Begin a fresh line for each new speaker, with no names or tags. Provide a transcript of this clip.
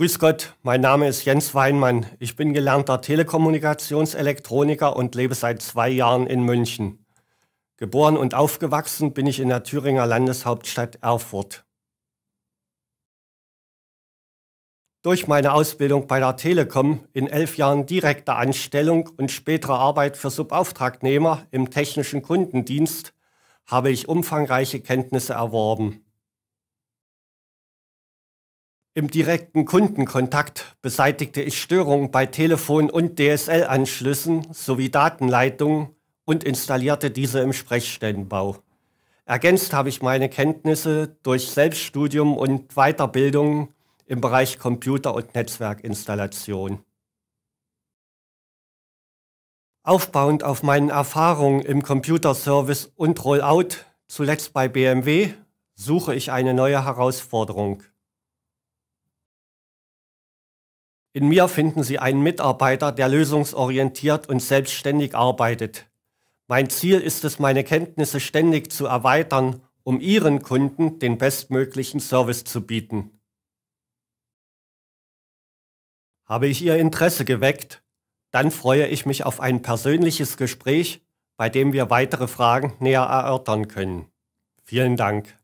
Grüß Gott, mein Name ist Jens Weinmann. Ich bin gelernter Telekommunikationselektroniker und lebe seit zwei Jahren in München. Geboren und aufgewachsen bin ich in der Thüringer Landeshauptstadt Erfurt. Durch meine Ausbildung bei der Telekom in elf Jahren direkter Anstellung und spätere Arbeit für Subauftragnehmer im technischen Kundendienst habe ich umfangreiche Kenntnisse erworben. Im direkten Kundenkontakt beseitigte ich Störungen bei Telefon- und DSL-Anschlüssen sowie Datenleitungen und installierte diese im Sprechstellenbau. Ergänzt habe ich meine Kenntnisse durch Selbststudium und Weiterbildung im Bereich Computer- und Netzwerkinstallation. Aufbauend auf meinen Erfahrungen im Computerservice und Rollout, zuletzt bei BMW, suche ich eine neue Herausforderung. In mir finden Sie einen Mitarbeiter, der lösungsorientiert und selbstständig arbeitet. Mein Ziel ist es, meine Kenntnisse ständig zu erweitern, um Ihren Kunden den bestmöglichen Service zu bieten. Habe ich Ihr Interesse geweckt, dann freue ich mich auf ein persönliches Gespräch, bei dem wir weitere Fragen näher erörtern können. Vielen Dank.